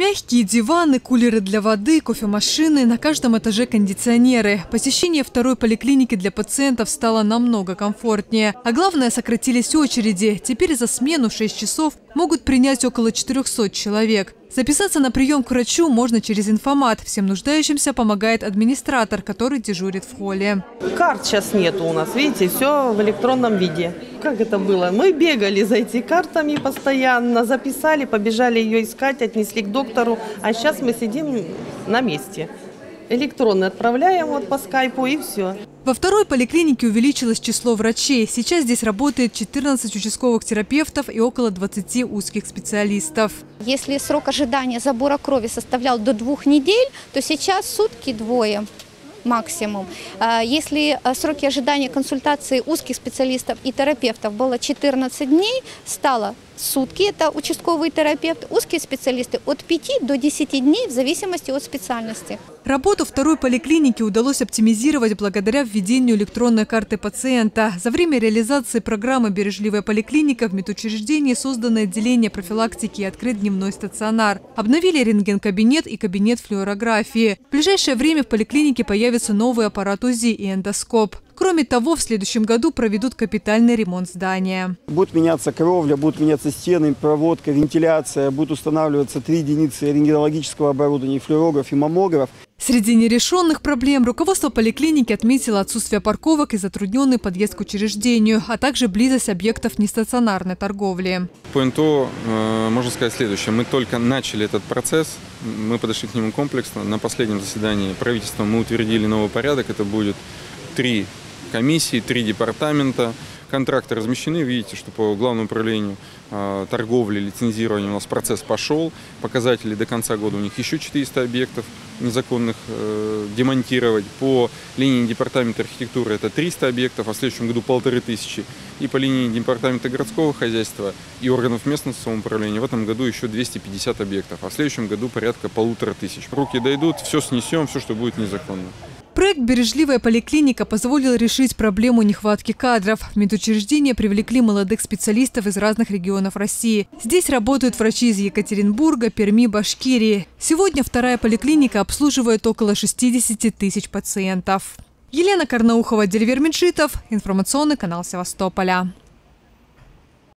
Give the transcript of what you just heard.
Мягкие диваны, кулеры для воды, кофемашины, на каждом этаже кондиционеры. Посещение второй поликлиники для пациентов стало намного комфортнее. А главное, сократились очереди. Теперь за смену 6 часов могут принять около 400 человек. Записаться на прием к врачу можно через информат. Всем нуждающимся помогает администратор, который дежурит в холле. Карт сейчас нету у нас, видите, все в электронном виде. Как это было? Мы бегали за этими картами постоянно, записали, побежали ее искать, отнесли к доктору, а сейчас мы сидим на месте. Электронно отправляем вот по скайпу и все. Во второй поликлинике увеличилось число врачей. Сейчас здесь работает 14 участковых терапевтов и около 20 узких специалистов. Если срок ожидания забора крови составлял до двух недель, то сейчас сутки двое максимум. А Если э, сроки ожидания консультации узких специалистов и терапевтов было 14 дней, стало сутки, это участковый терапевт, узкие специалисты от 5 до 10 дней в зависимости от специальности. Работу второй поликлиники удалось оптимизировать благодаря введению электронной карты пациента. За время реализации программы «Бережливая поликлиника» в медучреждении создано отделение профилактики и открыт дневной стационар. Обновили рентген-кабинет и кабинет флюорографии. В ближайшее время в поликлинике появится новый аппарат УЗИ и эндоскоп. Кроме того, в следующем году проведут капитальный ремонт здания. Будет меняться кровля, будут меняться стены, проводка, вентиляция, будут устанавливаться три единицы рентгенологического оборудования, флюорограф и маммограф. Среди нерешенных проблем руководство поликлиники отметило отсутствие парковок и затрудненный подъезд к учреждению, а также близость объектов нестационарной торговли. По НТО э, можно сказать следующее. Мы только начали этот процесс, мы подошли к нему комплексно. На последнем заседании правительства мы утвердили новый порядок. Это будет три комиссии, три департамента. Контракты размещены, видите, что по главному управлению э, торговли, лицензирования у нас процесс пошел. Показатели до конца года у них еще 400 объектов незаконных э, демонтировать. По линии департамента архитектуры это 300 объектов, а в следующем году полторы тысячи. И по линии департамента городского хозяйства и органов местного самоуправления в этом году еще 250 объектов, а в следующем году порядка полутора тысяч. Руки дойдут, все снесем, все, что будет незаконно. Проект «Бережливая поликлиника» позволил решить проблему нехватки кадров. В медучреждение привлекли молодых специалистов из разных регионов России. Здесь работают врачи из Екатеринбурга, Перми, Башкирии. Сегодня вторая поликлиника обслуживает около 60 тысяч пациентов. Елена Карнаухова, Дельвер Меджитов, информационный канал Севастополя.